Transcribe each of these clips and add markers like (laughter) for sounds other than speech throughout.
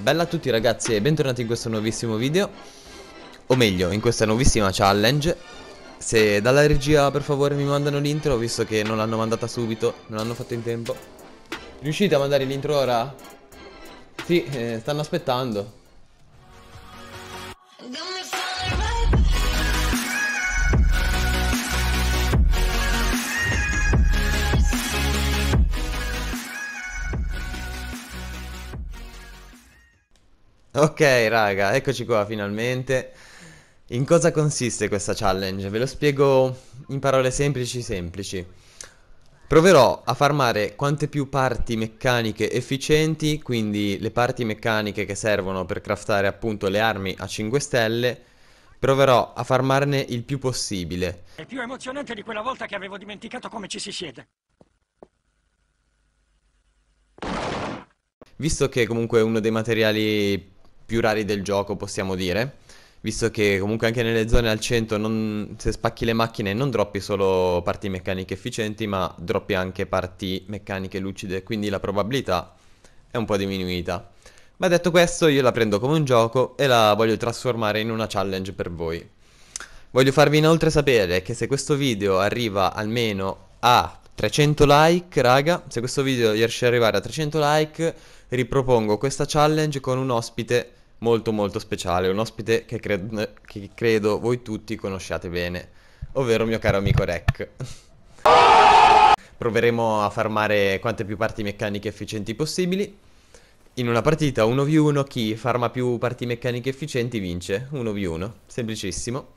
Bella a tutti ragazzi e bentornati in questo nuovissimo video. O meglio, in questa nuovissima challenge. Se dalla regia per favore mi mandano l'intro Visto che non l'hanno mandata subito, non l'hanno fatto in tempo. Riuscite a mandare l'intro ora? Sì, eh, stanno aspettando Ok raga, eccoci qua finalmente. In cosa consiste questa challenge? Ve lo spiego in parole semplici semplici. Proverò a farmare quante più parti meccaniche efficienti Quindi le parti meccaniche che servono per craftare appunto le armi a 5 stelle. Proverò a farmarne il più possibile. È più emozionante di quella volta che avevo dimenticato come ci si siede. Visto che comunque è uno dei materiali più rari del gioco, possiamo dire. Visto che comunque anche nelle zone al centro non, se spacchi le macchine non droppi solo parti meccaniche efficienti, ma droppi anche parti meccaniche lucide, quindi la probabilità è un po' diminuita. Ma detto questo, io la prendo come un gioco e la voglio trasformare in una challenge per voi. Voglio farvi inoltre sapere che se questo video arriva almeno a 300 like, raga, se questo video riesce ad arrivare a 300 like, ripropongo questa challenge con un ospite molto molto speciale, un ospite che, cred che credo voi tutti conosciate bene, ovvero mio caro amico Rec. (laughs) Proveremo a farmare quante più parti meccaniche efficienti possibili. In una partita 1v1 chi farma più parti meccaniche efficienti vince, 1v1, semplicissimo.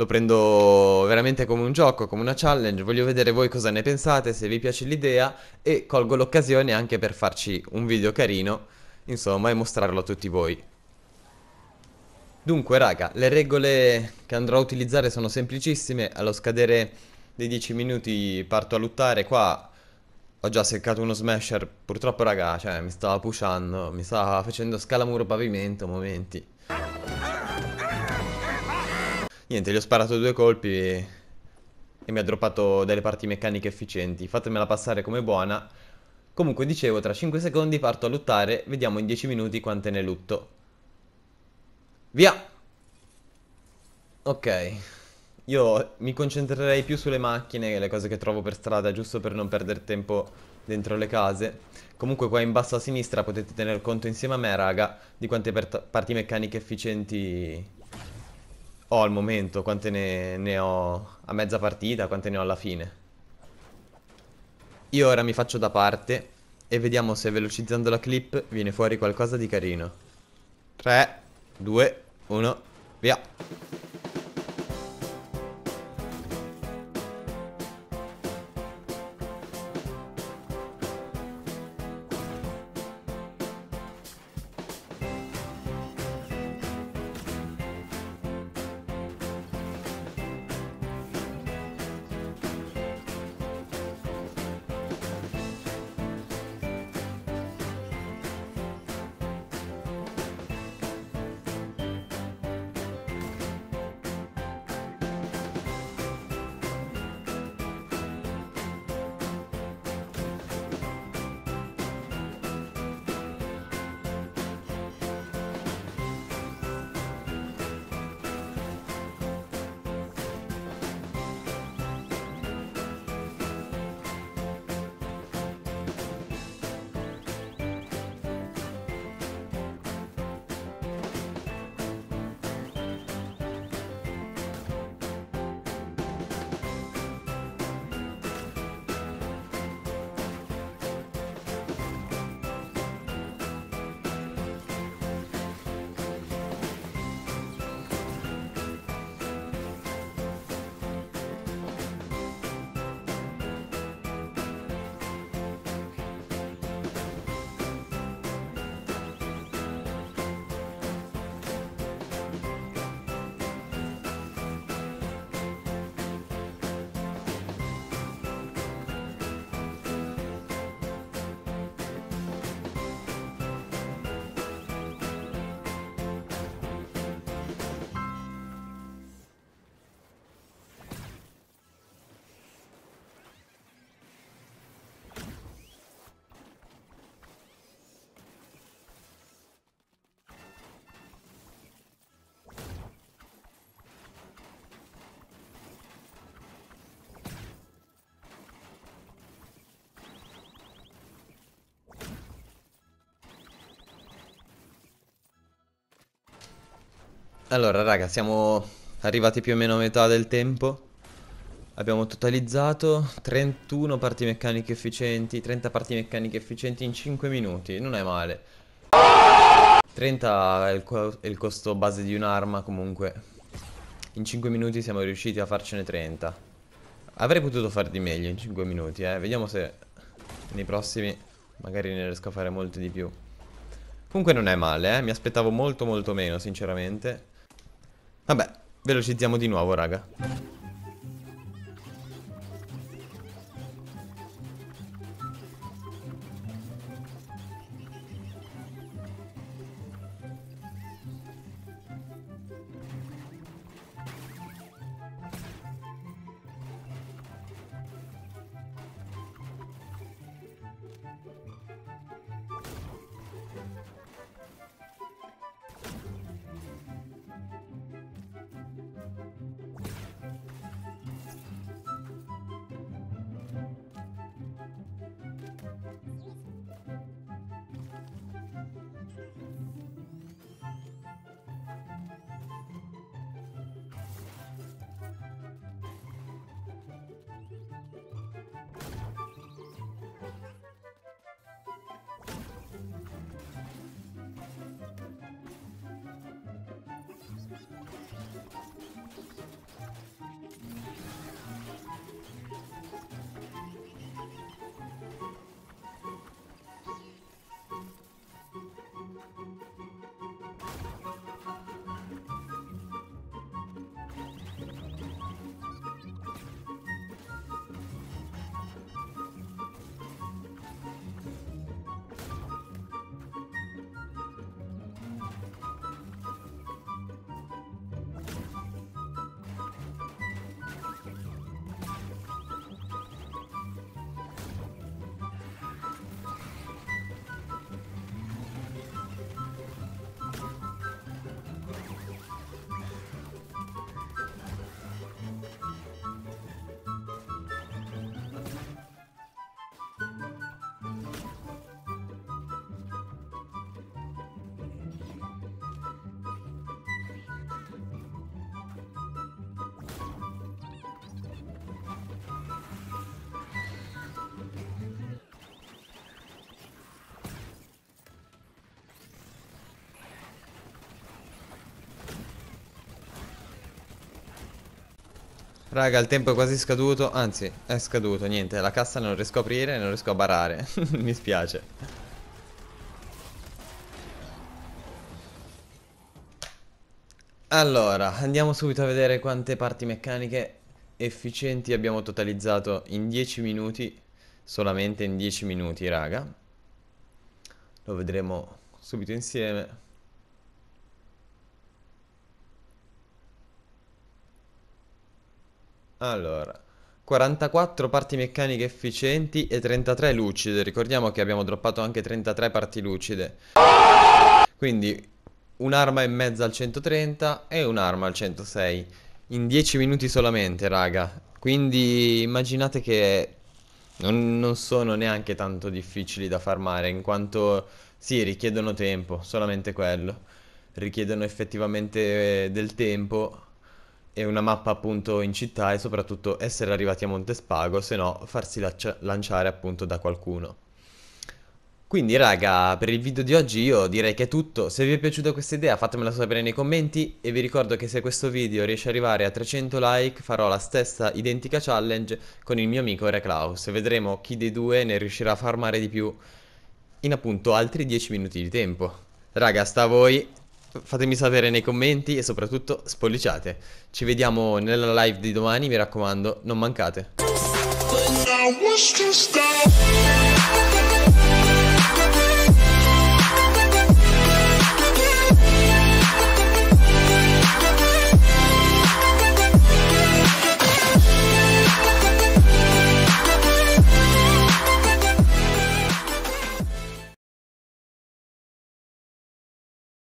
Lo prendo veramente come un gioco, come una challenge, voglio vedere voi cosa ne pensate, se vi piace l'idea e colgo l'occasione anche per farci un video carino, insomma, e mostrarlo a tutti voi. Dunque raga, le regole che andrò a utilizzare sono semplicissime, allo scadere dei 10 minuti parto a lottare, qua ho già seccato uno smasher, purtroppo raga, cioè mi stava pushando, mi stava facendo scalamuro pavimento, momenti. Niente, gli ho sparato due colpi e, e mi ha droppato delle parti meccaniche efficienti, fatemela passare come buona. Comunque dicevo, tra 5 secondi parto a lottare, vediamo in 10 minuti quante ne lutto. Via! Ok. Io mi concentrerei più sulle macchine e le cose che trovo per strada, giusto per non perdere tempo dentro le case. Comunque qua in basso a sinistra potete tener conto insieme a me, raga, di quante parti meccaniche efficienti ho al momento, quante ne, ne ho a mezza partita, quante ne ho alla fine. Io ora mi faccio da parte e vediamo se velocizzando la clip viene fuori qualcosa di carino. 3, 2, 1, via. Allora, raga, siamo arrivati più o meno a metà del tempo. Abbiamo totalizzato 31 parti meccaniche efficienti, 30 parti meccaniche efficienti in 5 minuti, non è male. 30 è il, è il costo base di un'arma comunque. In 5 minuti siamo riusciti a farcene 30. Avrei potuto fare di meglio in 5 minuti, eh. Vediamo se nei prossimi magari ne riesco a fare molte di più. Comunque non è male, eh. Mi aspettavo molto molto meno, sinceramente. Vabbè, velocizziamo di nuovo, raga. Raga, il tempo è quasi scaduto, anzi, è scaduto, niente, la cassa non riesco a aprire, non riesco a barare, (laughs) mi spiace. Allora, andiamo subito a vedere quante parti meccaniche efficienti abbiamo totalizzato in 10 minuti, solamente in 10 minuti, raga. Lo vedremo subito insieme. Allora, 44 parti meccaniche efficienti e 33 lucide. Ricordiamo che abbiamo droppato anche 33 parti lucide. Quindi un'arma e mezza al 130 e un'arma al 106. In 10 minuti solamente, raga. Quindi immaginate che non, non sono neanche tanto difficili da farmare, in quanto sì, richiedono tempo, solamente quello. Richiedono effettivamente del tempo e una mappa appunto in città e soprattutto essere arrivati a Montespago, se no farsi lanciare appunto da qualcuno. Quindi raga, per il video di oggi io direi che è tutto, se vi è piaciuta questa idea fatemela sapere nei commenti e vi ricordo che se questo video riesce ad arrivare a 300 like farò la stessa identica challenge con il mio amico Reclaus e vedremo chi dei due ne riuscirà a farmare di più in appunto altri 10 minuti di tempo. Raga, sta a voi Fatemi sapere nei commenti e soprattutto spolliciate. Ci vediamo nella live di domani, mi raccomando, non mancate.